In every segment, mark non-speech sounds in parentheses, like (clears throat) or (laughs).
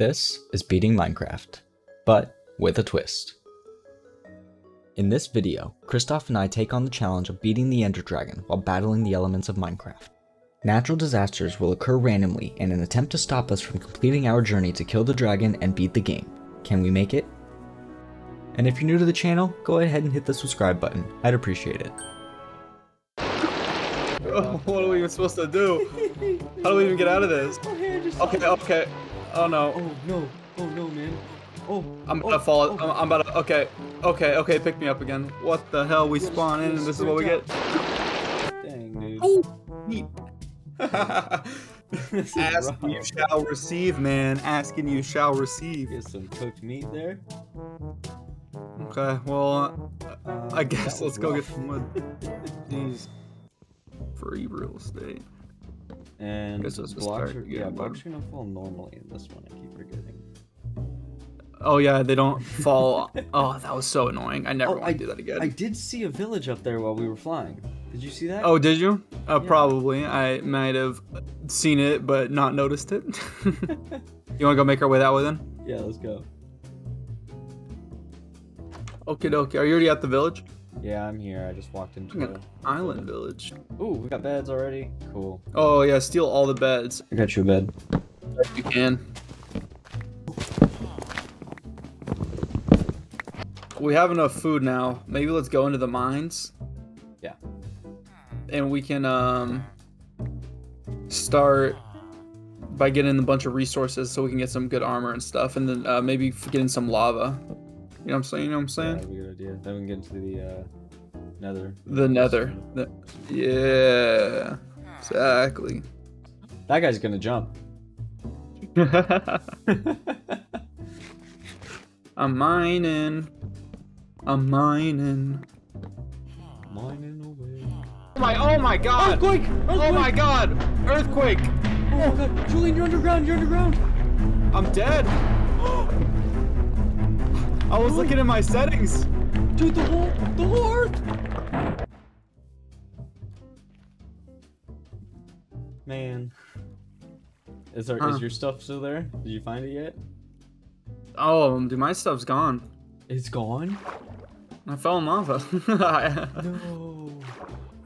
This is Beating Minecraft, but with a twist. In this video, Christoph and I take on the challenge of beating the Ender Dragon while battling the elements of Minecraft. Natural disasters will occur randomly in an attempt to stop us from completing our journey to kill the dragon and beat the game. Can we make it? And if you're new to the channel, go ahead and hit the subscribe button. I'd appreciate it. Oh, (laughs) what are we even supposed to do? How do we even get out of this? (laughs) Okay, okay. Oh no. Oh no! Oh no, man! Oh! I'm oh, gonna fall. oh. I'm, I'm about to. Okay. Okay, okay, pick me up again. What the hell? We spawn in and this is what we get? Dang, dude. Oh, neat. (laughs) Ask rough. you shall receive, man. Asking you shall receive. Get some cooked meat there. Okay, well, uh, I guess let's was go get some wood. (laughs) Jeez. Free real estate. And blocks are, yeah, blocks are gonna fall normally in this one. I keep forgetting. Oh yeah, they don't fall. (laughs) oh, that was so annoying. I never Oh, want I- to do that again. I did see a village up there while we were flying. Did you see that? Oh, did you? Uh, Yeah. Probably. I might have seen it, but not noticed it. (laughs) you want to go make our way that way then? yeah. Let's go. Okay, dokie. Are you already at the village? Yeah, I'm here. I just walked into. Yeah. A... Island village. Ooh, we got beds already. Cool. Oh yeah, steal all the beds I got you a bed. if you can. We have enough food now. Maybe let's go into the mines. Yeah. And we can um start by getting a bunch of resources so we can get some good armor and stuff, and then uh, maybe getting some lava. You know what I'm saying? You know what I'm Yeah, saying? that'd be a good idea. Then we can get into the uh, nether. The nether. The- yeah. Exactly. That guy's gonna jump. (laughs) I'm mining. I'm mining. Mining away. Oh my! Oh my God! Earthquake! Oh my God! Earthquake! Oh god, Julian, you're underground. You're underground. I'm dead. (gasps) I was looking at my settings. Dude, the whole, the whole earth. Man. Is there is Huh. your stuff still there? Did you find it yet? Oh, dude, my stuff's gone. It's gone. I fell in lava. (laughs) No.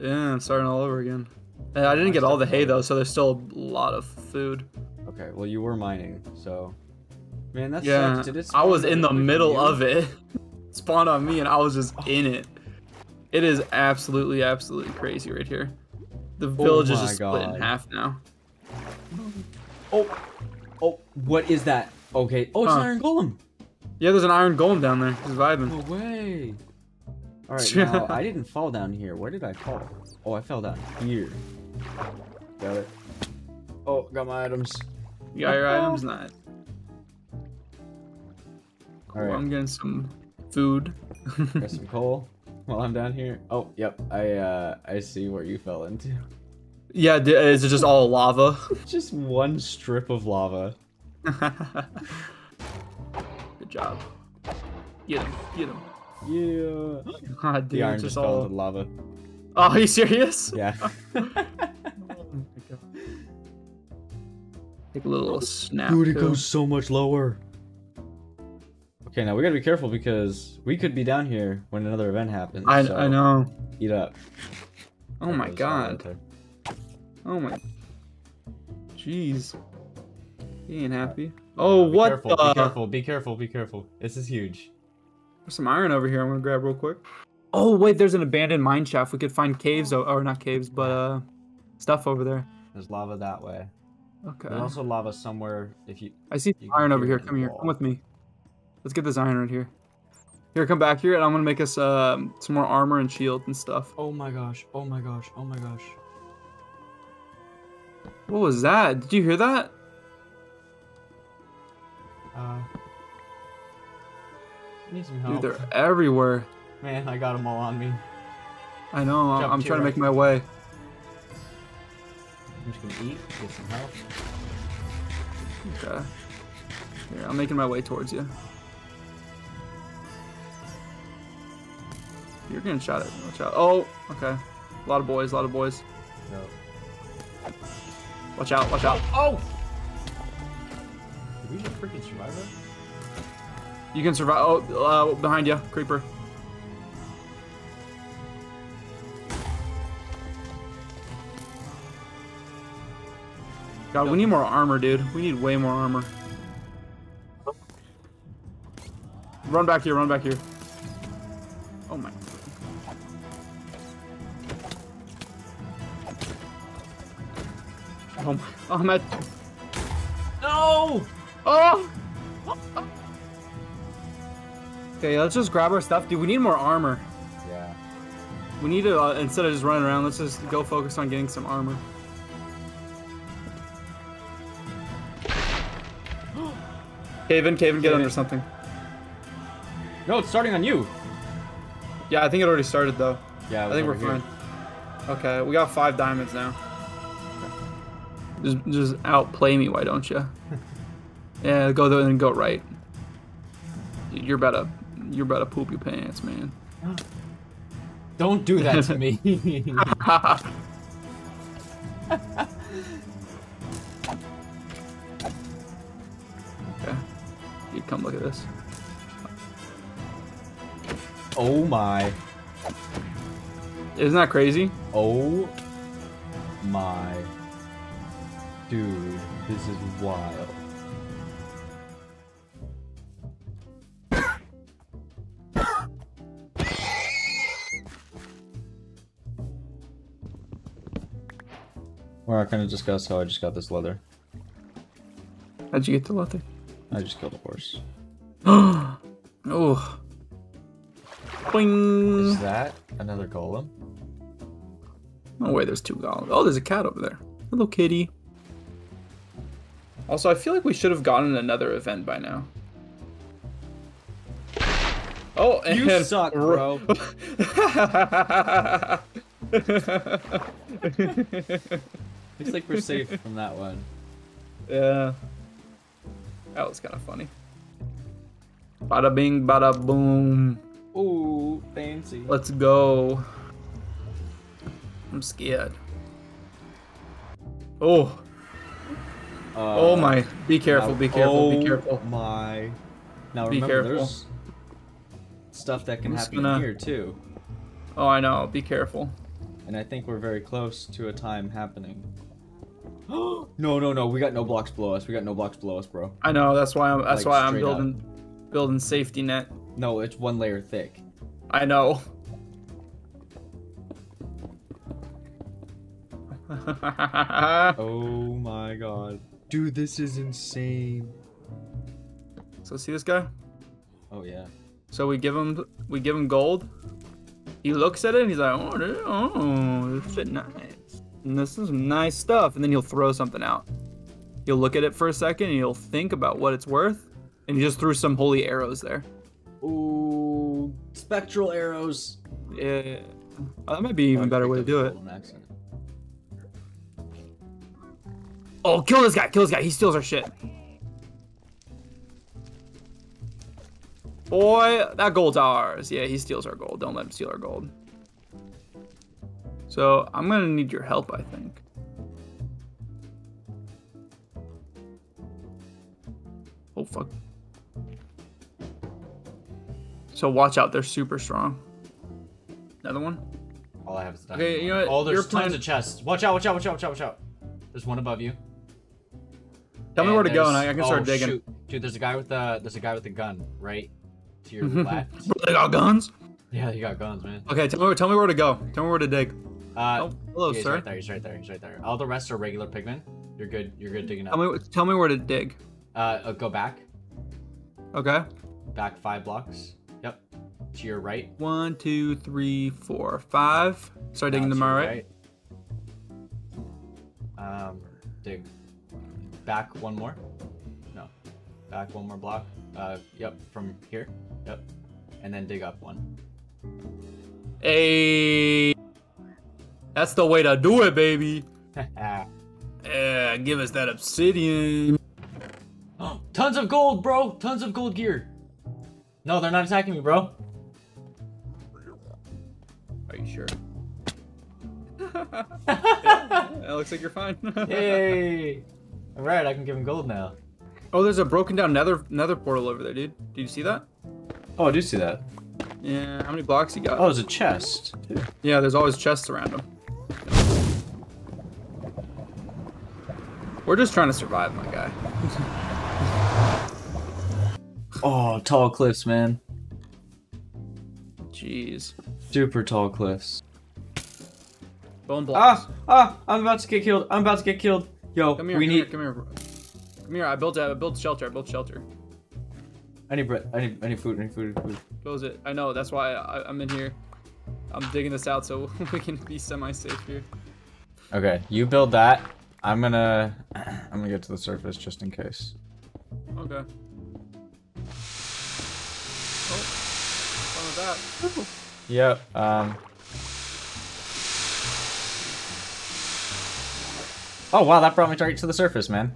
yeah, I'm starting all over again. I didn't get all the hay though, so there's still a lot of food. Okay, well you were mining, so. Man, that Yeah, sucks. Did it I was in the middle of it. (laughs) Spawned on me, and I was just in it. It is absolutely, absolutely crazy right here. The oh village is my just split in half now. Oh, oh, what is that? Okay. Oh, it's Huh. an iron golem. Yeah, there's an iron golem down there. He's vibing. No way. All right, (laughs) now I didn't fall down here. Where did I fall? Oh, I fell down here. Got it. Oh, got my items. You got your items? Not. Cool. All right. I'm getting some food. Got some (laughs) coal while I'm down here. Oh, yep. I uh, I see where you fell into. yeah, d- is it just all lava? (laughs) Just one strip of lava. (laughs) Good job. Get him. Get him. Yeah. God, dude, The iron it's just just fell all. into lava. Oh, are you serious? Yeah. Take a little snap. Dude, it pill. goes so much lower. Okay, now we gotta be careful because we could be down here when another event happens. I, so I know. Eat up. Oh my god. Oh my. Jeez. He ain't happy. Oh, Be what careful, the? Be careful, be careful, be careful. This is huge. There's some iron over here. I'm gonna grab real quick. Oh wait, there's an abandoned mine shaft. We could find caves, o- or not caves, but uh, stuff over there. There's lava that way. Okay. There's also lava somewhere if you I see you iron over here. Come here. wall. Come with me. Let's get this iron right here. Here, come back here, and I'm gonna make us um some more armor and shield and stuff. Oh my gosh, oh my gosh, oh my gosh. What was that? Did you hear that? Uh I need some help. Dude, they're everywhere. Man, I got them all on me. I know. I'm- Jump I'm trying to make my way. I'm just gonna eat, get some help. Okay. Here, I'm making my way towards you. You're getting shot at. Watch out. Oh, okay. A lot of boys, a lot of boys. No. Watch out, watch out. Oh! We should freaking survive that. You can survive. Oh, uh, behind you, creeper. God, we need more armor, dude. We need way more armor. Run back here, run back here. Oh my. Oh, No! Oh! Okay, let's just grab our stuff. Dude, we need more armor. Yeah. We need to, uh, instead of just running around, let's just go focus on getting some armor. (gasps) Caven, Caven, get Caven. under something. No, it's starting on you. Yeah, I think it already started though. Yeah, I think we're fine. Okay, we got five diamonds now. Just, just outplay me, why don't you? (laughs) yeah, go there and go right. You're about to, you're about to poop your pants, man. (gasps) Don't do that to me. (laughs) okay, you come look at this. oh my. Isn't that crazy? Oh my. Dude, this is wild. We're not gonna discuss how I just got this leather. How'd you get the leather? I just killed a horse. (gasps) oh. Boing. Is that another golem? Oh wait, there's two golems. Oh, there's a cat over there. Hello, kitty. Also, I feel like we should have gotten another event by now. Oh, and You (laughs) suck, bro. Looks like we're safe from that one. yeah, that was kind of funny. Bada bing, bada boom. Ooh, fancy. Let's go. I'm scared. Oh, Uh, oh my! Be careful! Be careful! be oh careful! Oh my. Now Be remember, careful. there's stuff that can happen gonna- here too. Oh, I know. Be careful. And I think we're very close to a time happening. (gasps) no, no, no. We got no blocks below us. We got no blocks below us, bro. I know. That's why I'm. That's Like, why I'm straight up. building, building safety net. No, it's one layer thick. I know. (laughs) Oh my god. Dude, this is insane. so see this guy? Oh yeah. So we give him we give him gold. He looks at it and he's like, oh, this- oh, this shit nice. And this is nice stuff. And then he'll throw something out. He'll look at it for a second and he'll think about what it's worth. And he just threw some holy arrows there. Ooh, spectral arrows. Yeah. Oh, that might be even better way to do it. Oh, kill this guy! Kill this guy! He steals our shit. Boy, that gold's ours. Yeah, he steals our gold. Don't let him steal our gold. So I'm gonna need your help, I think. Oh fuck. So watch out, they're super strong. Another one? All I have is diamond. Okay, you know what? Oh, there's Your tons plan- of chests. Watch out! Watch out! Watch out! Watch out! Watch out! There's one above you. Tell me where to go and I, I can start oh, digging. Shoot. Dude, there's a guy with a there's a guy with a gun right to your left. (laughs) They got guns? Yeah, you got guns, man. Okay, tell me, tell me where to go. Tell me where to dig. Uh, Oh, hello, yeah, he's sir. right there. He's right there. He's right there. All the rest are regular pigmen. You're good. You're good digging up. Tell me, tell me where to dig. Uh, uh, go back. Okay. Back five blocks. Yep. To your right. One, two, three, four, five. Start digging to my your right. Um, dig. Back one more. No. Back one more block. Uh, yep. From here. Yep. And then dig up one. Hey, that's the way to do it, baby. (laughs) Yeah, give us that obsidian. Oh, (gasps) Tons of gold, bro. Tons of gold gear. No, they're not attacking me, bro. Are you sure? yeah, (laughs) (laughs) it looks like you're fine. Yay! All right, I can give him gold now. Oh, there's a broken down nether nether portal over there, dude. Did you see that? Oh, I do see that. Yeah. How many blocks you got? Oh, there's a chest. Too. Yeah, there's always chests around them. We're just trying to survive, my guy. (laughs) Oh, tall cliffs, man. Jeez. Super tall cliffs. Bone blocks. Ah, ah! I'm about to get killed. I'm about to get killed. Yo, come here, we come need. here, come here. Come here, I built a I built shelter, I built shelter. I need bread. I need. I need food. I need food. Food. Close it. I know, that's why I, I'm in here. I'm digging this out so (laughs) we can be semi-safe here. Okay, you build that. I'm gonna. (clears throat) I'm gonna get to the surface just in case. Okay. Oh, fun with that. Yep. Um. Oh wow, that brought me right to the surface, man.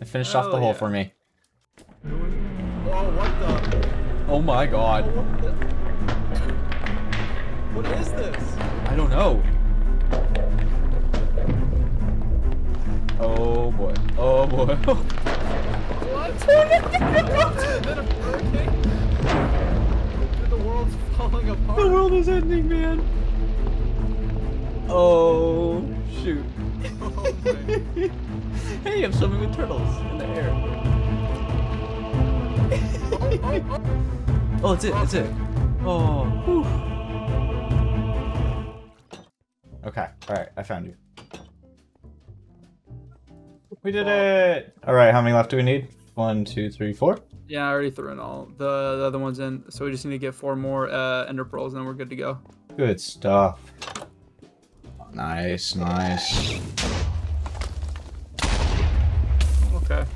It finished off the Hell hole yeah. for me. Oh, what the? Oh my god. What is this? I don't know. Oh boy. Oh boy. (laughs) What? (laughs) Is that a hurricane? Dude, the world's falling apart. the world is ending, man. Oh shoot. Man. hey, I'm swimming with turtles in the air. (laughs) oh, that's it. That's it. Oh. whew. Okay. All right. I found you. We did it. All right. How many left do we need? One, two, three, four. Yeah, I already threw in all the, the other ones in, so we just need to get four more uh, ender pearls, and then we're good to go. Good stuff. Nice, nice. Okay.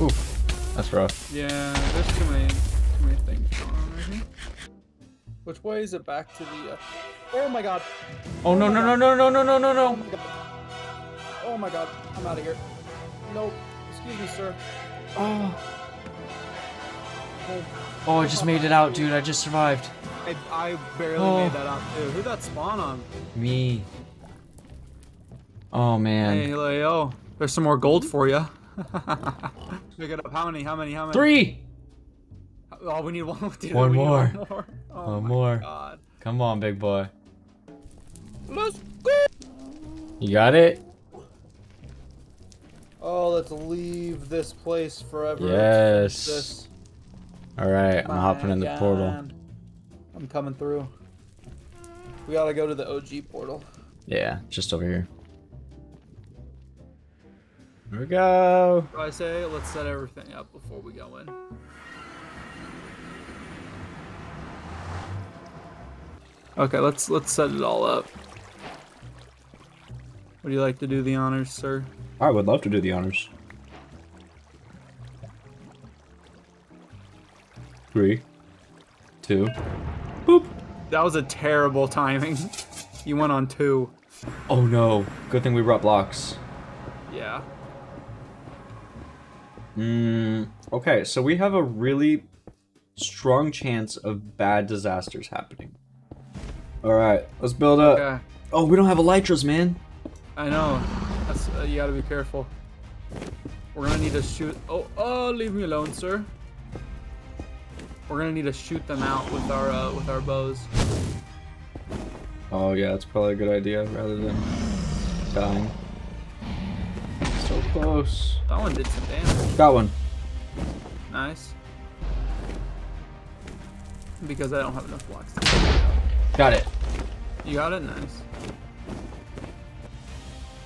Oof. That's rough. Yeah, there's too many, too many things going on right here. Which way is it back to the... Uh... Oh my god! Oh no, oh no, no, no, no, no, no, no, no! Oh my god, oh I'm out of here. Nope. Excuse me, sir. Oh. Oh, I just made it out, dude. I just survived. I, I barely Oh. made that out too. Who'd that spawn on? Me. Oh man. Hey, yo, there's some more gold for you. (laughs) Pick it up. How many? How many? How many? Three. Oh, we need one. Dude, One we need more. One more. Oh One more. God. Come on, big boy. Let's go. You got it? Oh, let's leave this place forever. Yes. All right, I'm hopping in the portal. God. I'm coming through. We gotta go to the OG portal. Yeah, just over here. Here we go. So I say let's set everything up before we go in. Okay, let's let's set it all up. Would you like to do the honors, sir? I would love to do the honors. Three, two, boop. That was a terrible timing. (laughs) you went on two. Oh no! Good thing we brought blocks. Yeah. Mm, okay, so we have a really strong chance of bad disasters happening. All right, let's build up. Okay. Oh, we don't have elytras, man. I know. That's uh, you gotta be careful. We're gonna need to shoot. Oh, oh, leave me alone, sir. We're gonna need to shoot them out with our uh, with our bows. Oh yeah, that's probably a good idea rather than dying. So close. That one did some damage. Got one. Nice. Because I don't have enough blocks. Got it. You got it, nice.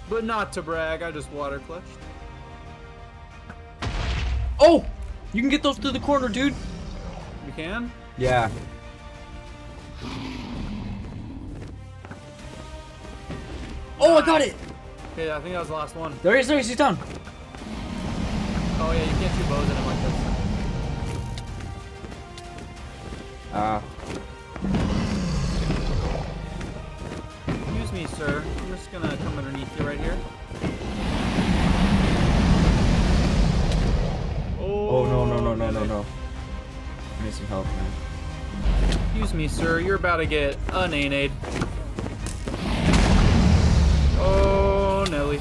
But not to brag, I just water clutched. Oh! You can get those through the corner, dude. You can? Yeah. Oh, I got it! Okay, I think that was the last one. There he is, there he is, he's down. Oh yeah, you can't shoot bows in it like this. Ah. Excuse me, sir. I'm just gonna come underneath you right here. need some help, man. Excuse me, sir. You're about to get an aid. Oh, Nelly.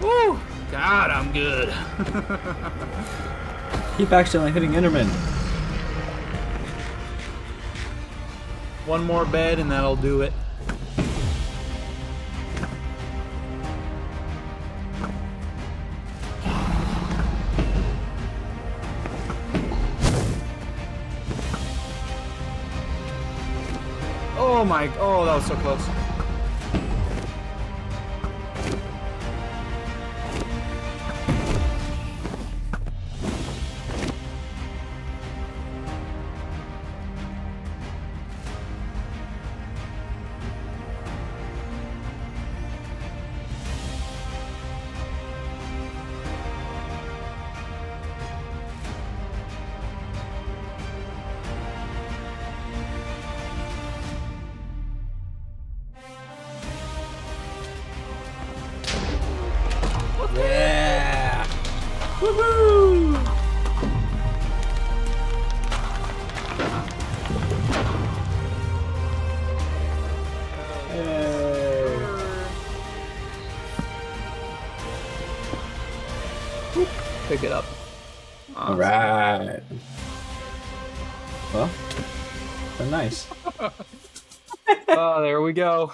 Woo! God, I'm good. (laughs) Keep accidentally hitting Enderman. One more bed and that'll do it. My, oh, that was so close. Yeah. Woohoo! Pick it up. All right. Well, nice. (laughs) Oh, there we go.